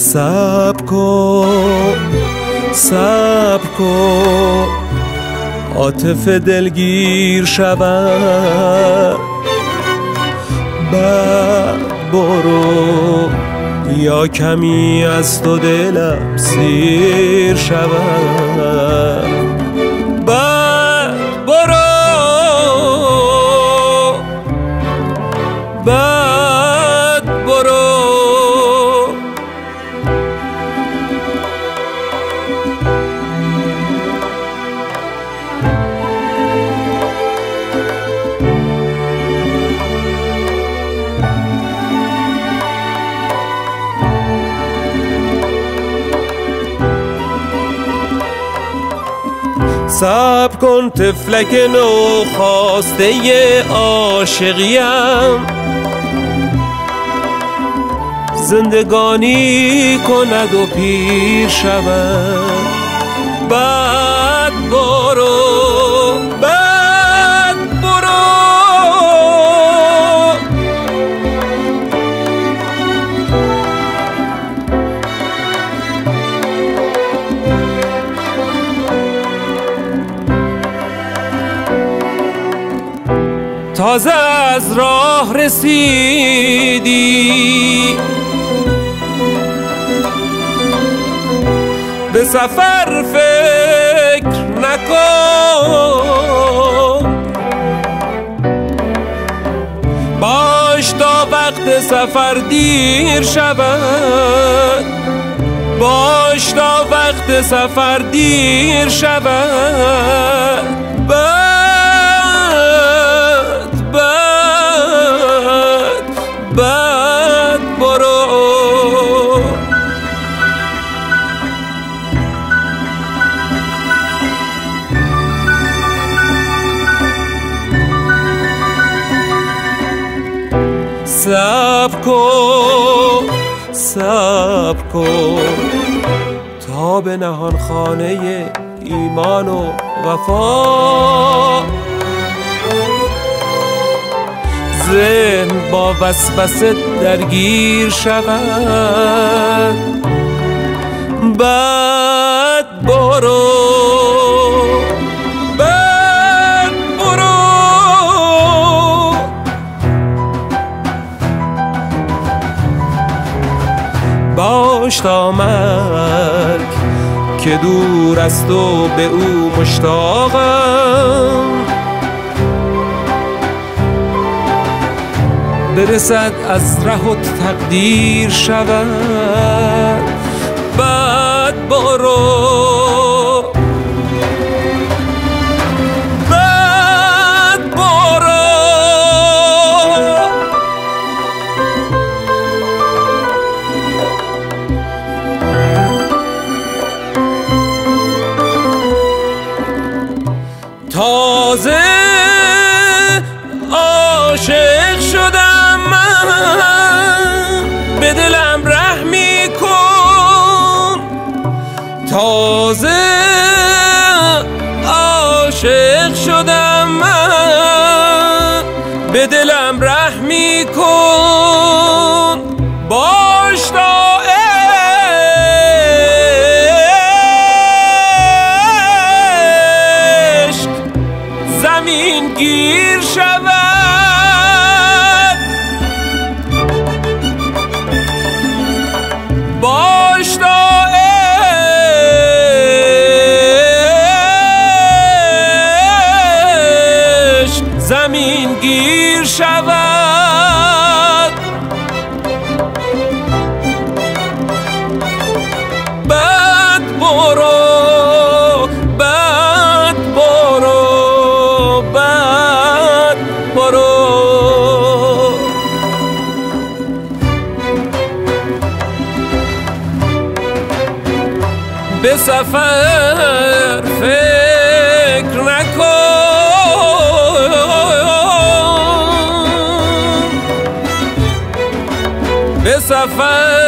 سب کن سب کن عاطف دلگیر شود. بعد برو یا کمی از تو دلم سیر شود. سب کن تفلک نو خواسته عاشقیم. زندگانی کند و پیر شود. تازه از راه رسیدی. به سفر فکر نکن. باش تا وقت سفر دیر شود. باش تا وقت سفر دیر شود. سب کن سب کن. تا به نهان خانه ایمان و وفا. ذهن با وسوسه درگیر شود. بعد برو. باش تا مرگ که دور است و به او مشتاقم. برسد از ره تقدیر شود بعد برو تازه عاشق شدم من. به دلم رحمی کن باش تا عشق. زمین گیر شود. سفر فکر نکن. به سفر